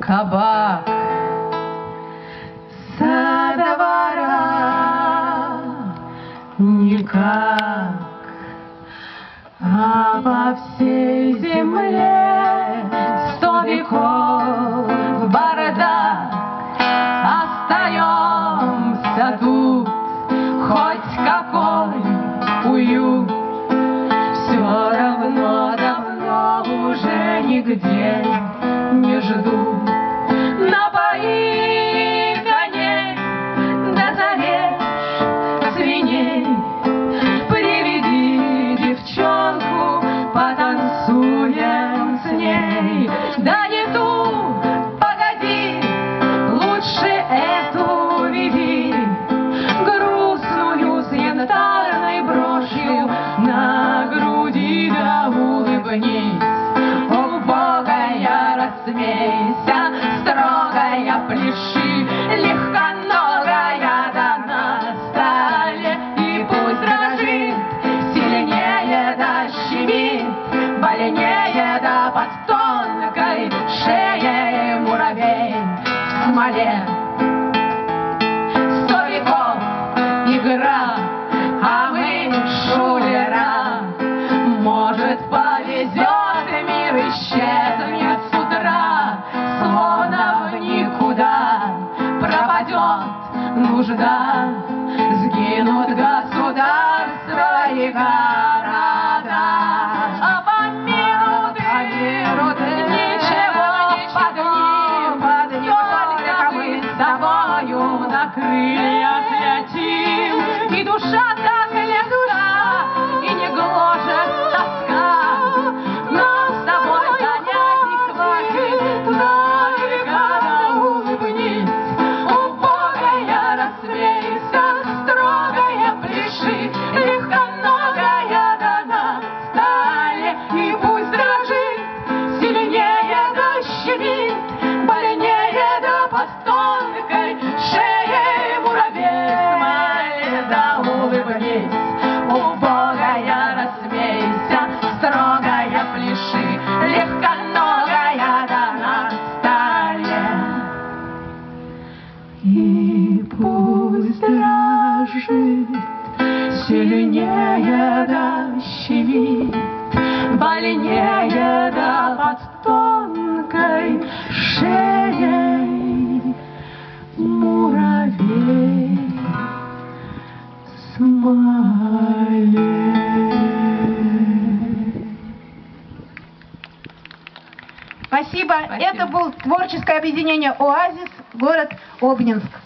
Кабак, садовара, никак, а по всей земле сто веков бардак. Остаемся тут, хоть какой уют, нигде не жду. Напои коней, да зарежь свиней, Приведи девчонку, потанцуем с ней. Да не ту, погоди, лучше эту веди, Грустную с янтарной брошью на груди, да улыбнись. Рассмейся, строгая, пляши, легконогая, да на столе, и пусть дрожит сильнее, да щемит, больнее, да под тонкой шеей муравей в смоле. Нужда, Сгинут государства и города. А помилуй ты, ничего не поднимем, Только мы с тобою на крыльях летим, И душа дрожит сильнее да щемит, Больнее да под тонкой шеей муравей смоле. Спасибо. Спасибо. Это был творческое объединение «Оазис», город Обнинск.